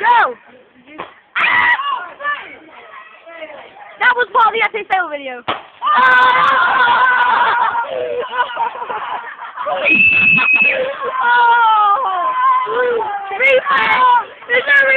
Go! That was part of the epic fail video. oh! Oh! Oh! Oh! Oh! Oh!